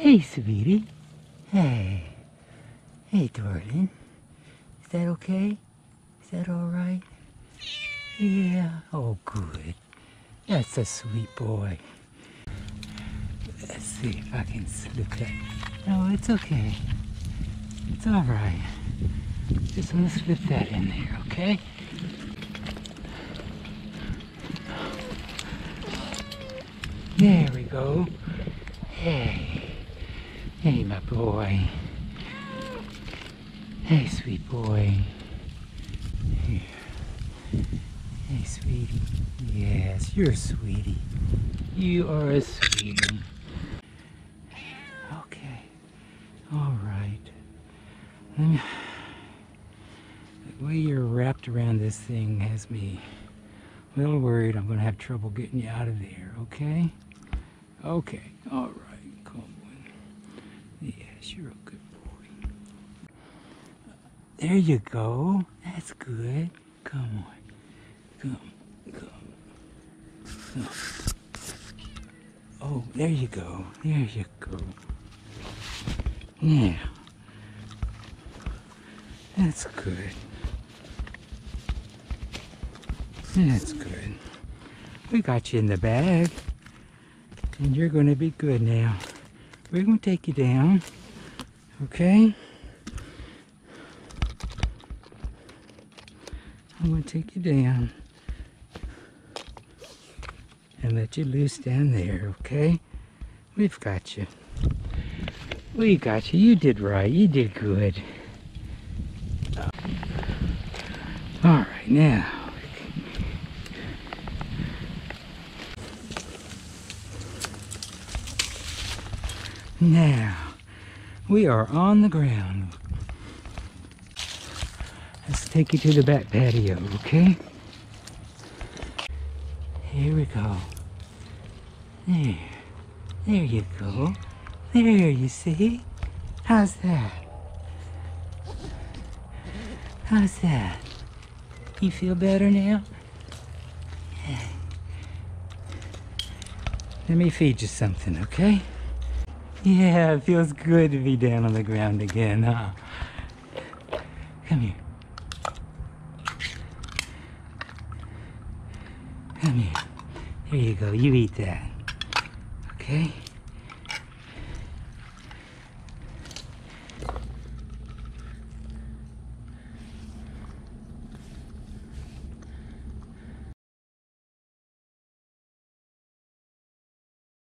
Hey, sweetie. Hey. Hey, darling. Is that okay? Is that all right? Yeah. Oh, good. That's a sweet boy. Let's see if I can slip that. No, it's okay. It's all right. Just want to slip that in there, okay? There we go. Hey. Hey, my boy. Hey, sweet boy. Hey, sweetie. Yes, you're a sweetie. You are a sweetie. Okay. All right. The way you're wrapped around this thing has me a little worried I'm going to have trouble getting you out of there, okay? Okay. All right. Yes, you're a good boy. There you go. That's good. Come on. Come. Come. Come. Oh, there you go. There you go. Yeah. That's good. That's good. We got you in the bag. And you're going to be good now. We're going to take you down. Okay? I'm going to take you down. And let you loose down there, okay? We've got you. We got you. You did right. You did good. All right, now. Now, we are on the ground. Let's take you to the back patio, okay? Here we go. There. There you go. There, you see? How's that? How's that? You feel better now? Yeah. Let me feed you something, okay? Yeah, it feels good to be down on the ground again, huh? Come here. Come here. There you go. You eat that. Okay?